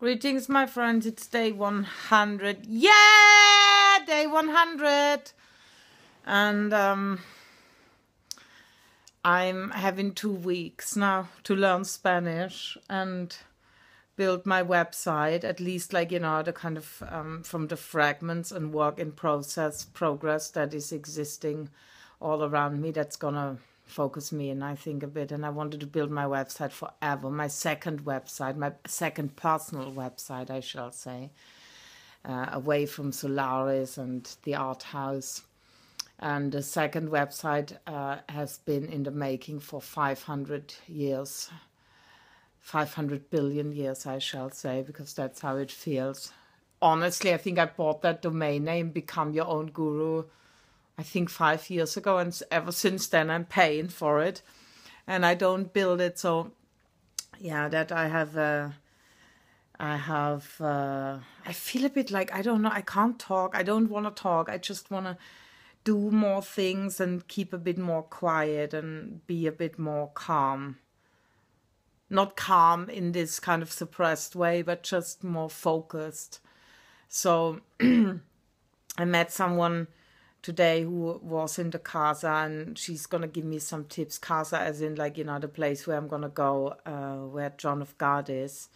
Greetings, my friends. It's day 100. Yeah! Day 100! And um, I'm having two weeks now to learn Spanish and build my website, at least, like, you know, the kind of um, from the fragments and work in process, progress that is existing all around me that's gonna focus me and I think a bit. And I wanted to build my website forever, my second website, my second personal website, I shall say, uh, away from Solaris and the art house. And the second website uh, has been in the making for 500 years, 500 billion years, I shall say, because that's how it feels. Honestly, I think I bought that domain name, Become Your Own Guru, I think five years ago, and ever since then I'm paying for it, and I don't build it. So, yeah, that I have. Uh, I have. Uh, I feel a bit like I don't know. I can't talk. I don't want to talk. I just want to do more things and keep a bit more quiet and be a bit more calm. Not calm in this kind of suppressed way, but just more focused. So I met someone today who was in the casa and she's gonna give me some tips. Casa as in like you know the place where i'm gonna go uh, where john of god is.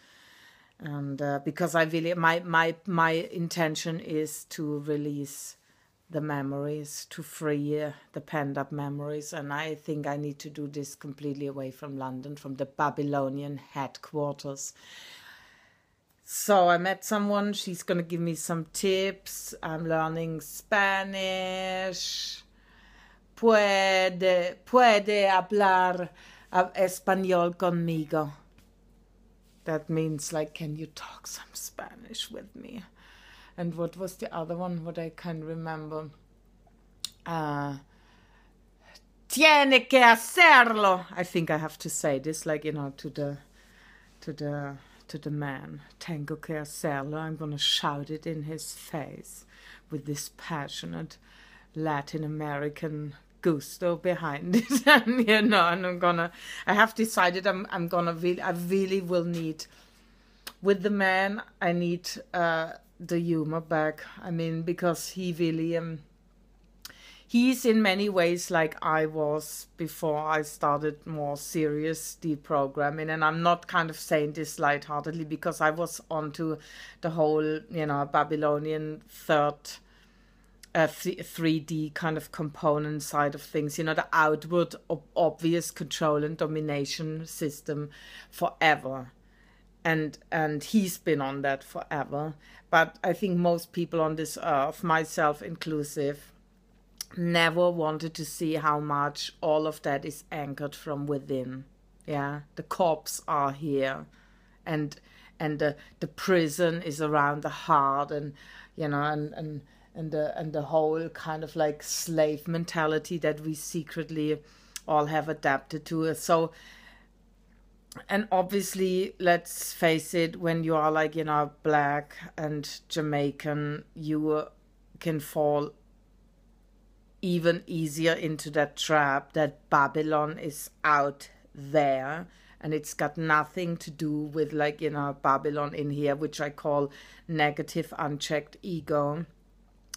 And uh, because i really my my my intention is to release the memories to free uh, the pent up memories. And i think i need to do this completely away from london from the babylonian headquarters so I met someone, she's going to give me some tips. I'm learning Spanish. Puede, puede hablar español conmigo. That means like, can you talk some Spanish with me? And what was the other one? What I can remember? Uh, tiene que hacerlo. I think I have to say this, like you know, to the, to the to the man, Tengo hacerlo. I'm going to shout it in his face with this passionate Latin American gusto behind it. and, you know, and I'm gonna, I have decided I'm, I'm gonna really, I really will need, with the man, I need uh, the humor back. I mean, because he really, um, he's in many ways like I was before I started more serious deprogramming. And I'm not kind of saying this lightheartedly because I was onto the whole, you know, Babylonian third. Uh, 3D kind of component side of things, you know, the outward ob- obvious control and domination system forever. And and he's been on that forever. But I think most people on this earth, myself inclusive, never wanted to see how much all of that is anchored from within. Yeah, the cops are here, and and the the prison is around the heart, and you know, and and and the and the whole kind of like slave mentality that we secretly all have adapted to. So, and obviously, let's face it, when you are like you know black and Jamaican, you can fall even easier into that trap that Babylon is out there. And it's got nothing to do with like you know Babylon in here which I call negative unchecked ego.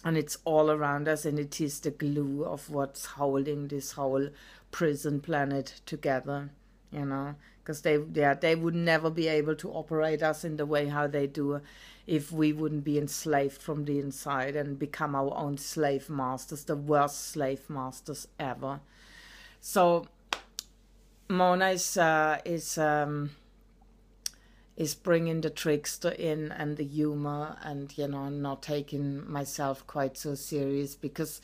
And it's all around us and it is the glue of what's holding this whole prison planet together you know because they yeah they would never be able to operate us in the way how they do if we wouldn't be enslaved from the inside and become our own slave masters, the worst slave masters ever. So Mona is uh, is um, is bringing the trickster in and the humor, and you know, not taking myself quite so serious because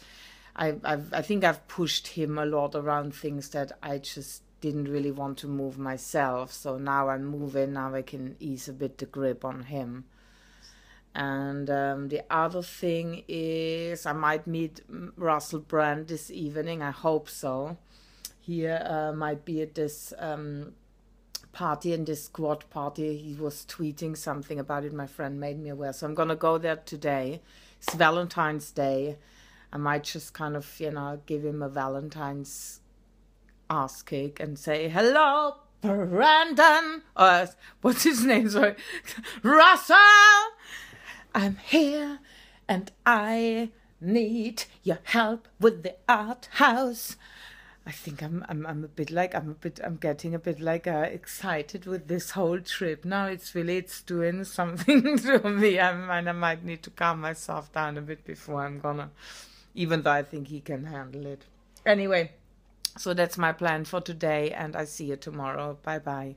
I I've, I think I've pushed him a lot around things that I just didn't really want to move myself. So now I'm moving. Now I can ease a bit the grip on him. And um, the other thing is, I might meet Russell Brand this evening. I hope so. He uh, might be at this um, party in this squad party. He was tweeting something about it. My friend made me aware. So I'm going to go there today. It's Valentine's Day. I might just kind of, you know, give him a Valentine's ass kick and say, hello, Brandon, or what's his name? Sorry, Russell. I'm here, and I need your help with the art house. I think I'm I'm I'm a bit like I'm a bit I'm getting a bit like uh, excited with this whole trip now. It's really it's doing something to me. I might I might need to calm myself down a bit before I'm gonna, even though I think he can handle it. Anyway, so that's my plan for today, and I see you tomorrow. Bye bye.